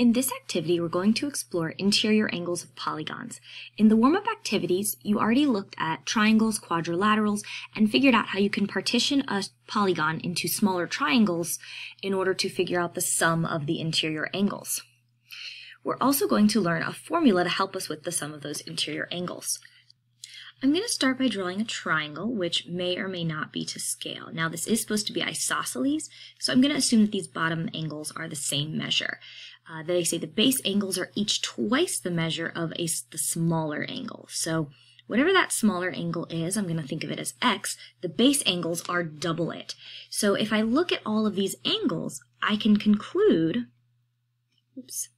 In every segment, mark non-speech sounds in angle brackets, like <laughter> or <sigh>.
In this activity, we're going to explore interior angles of polygons. In the warm-up activities, you already looked at triangles, quadrilaterals, and figured out how you can partition a polygon into smaller triangles in order to figure out the sum of the interior angles. We're also going to learn a formula to help us with the sum of those interior angles. I'm going to start by drawing a triangle, which may or may not be to scale. Now, this is supposed to be isosceles, so I'm going to assume that these bottom angles are the same measure. Uh, they say the base angles are each twice the measure of a, the smaller angle. So whatever that smaller angle is, I'm going to think of it as x, the base angles are double it. So if I look at all of these angles, I can conclude oops,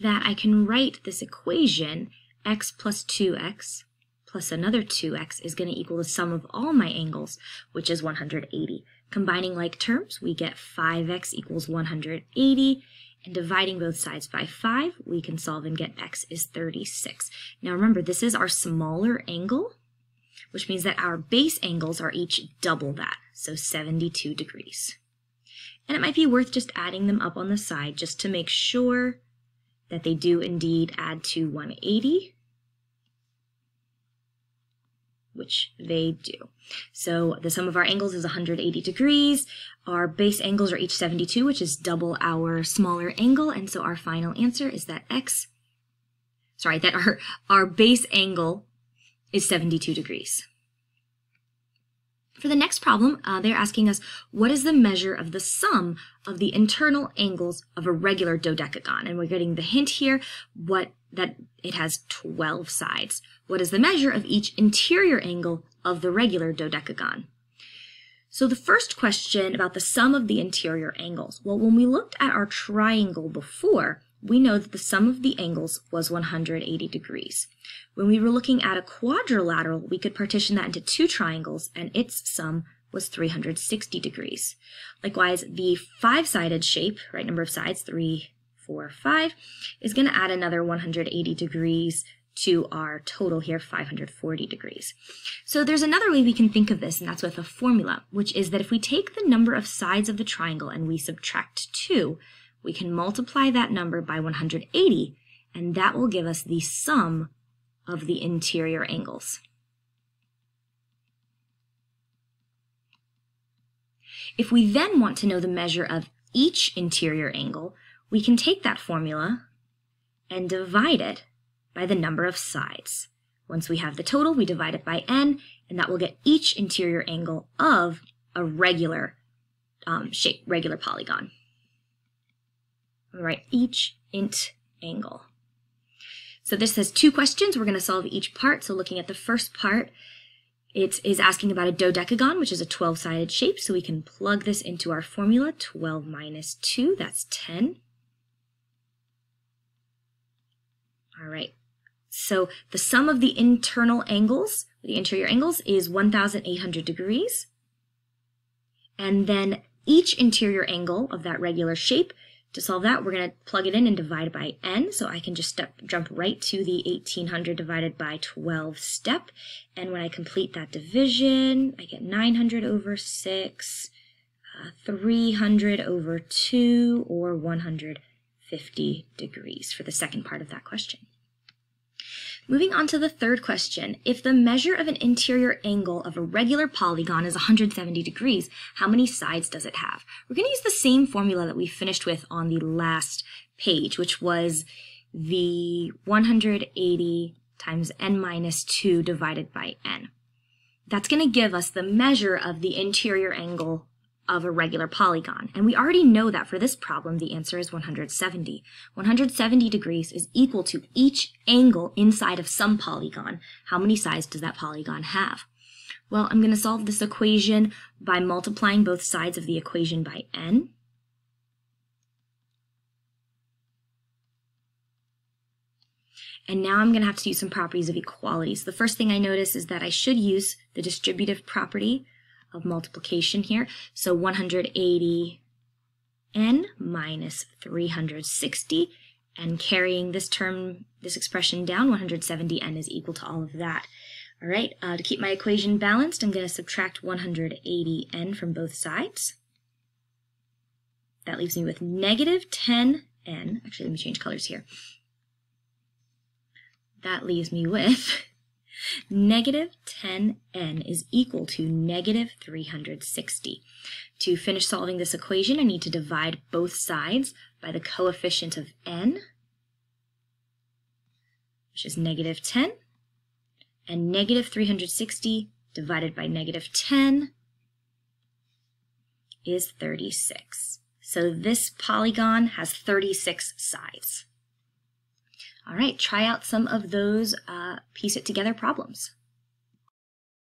that I can write this equation x plus 2x plus another 2x is going to equal the sum of all my angles, which is 180. Combining like terms, we get 5x equals 180, and dividing both sides by 5, we can solve and get x is 36. Now remember, this is our smaller angle, which means that our base angles are each double that, so 72 degrees. And it might be worth just adding them up on the side just to make sure that they do indeed add to 180 which they do. So the sum of our angles is 180 degrees. Our base angles are each 72, which is double our smaller angle. And so our final answer is that x, sorry, that our, our base angle is 72 degrees. For the next problem, uh, they're asking us, what is the measure of the sum of the internal angles of a regular dodecagon? And we're getting the hint here, what that it has 12 sides. What is the measure of each interior angle of the regular dodecagon? So the first question about the sum of the interior angles. Well, when we looked at our triangle before, we know that the sum of the angles was 180 degrees. When we were looking at a quadrilateral, we could partition that into two triangles, and its sum was 360 degrees. Likewise, the five-sided shape, right number of sides, three, four, five, is going to add another 180 degrees to our total here, 540 degrees. So there's another way we can think of this, and that's with a formula, which is that if we take the number of sides of the triangle and we subtract 2, we can multiply that number by 180, and that will give us the sum of the interior angles. If we then want to know the measure of each interior angle, we can take that formula and divide it by the number of sides. Once we have the total, we divide it by n, and that will get each interior angle of a regular um, shape, regular polygon. All right, each int angle. So this has two questions. We're going to solve each part. So looking at the first part, it is asking about a dodecagon, which is a 12-sided shape. So we can plug this into our formula. 12 minus 2, that's 10. All right. So the sum of the internal angles, the interior angles, is 1,800 degrees. And then each interior angle of that regular shape to solve that, we're going to plug it in and divide by n. So I can just step, jump right to the 1800 divided by 12 step. And when I complete that division, I get 900 over 6, uh, 300 over 2, or 150 degrees for the second part of that question. Moving on to the third question, if the measure of an interior angle of a regular polygon is 170 degrees, how many sides does it have? We're going to use the same formula that we finished with on the last page, which was the 180 times n minus 2 divided by n. That's going to give us the measure of the interior angle of a regular polygon. And we already know that for this problem, the answer is 170. 170 degrees is equal to each angle inside of some polygon. How many sides does that polygon have? Well, I'm going to solve this equation by multiplying both sides of the equation by n. And now I'm going to have to use some properties of equality. So the first thing I notice is that I should use the distributive property of multiplication here. So 180 n minus 360 and carrying this term, this expression down, 170n is equal to all of that. All right, uh, to keep my equation balanced, I'm going to subtract 180n from both sides. That leaves me with negative 10n. Actually, let me change colors here. That leaves me with <laughs> negative 10n is equal to negative 360. To finish solving this equation, I need to divide both sides by the coefficient of n, which is negative 10, and negative 360 divided by negative 10 is 36. So this polygon has 36 sides. All right, try out some of those uh, piece it together problems.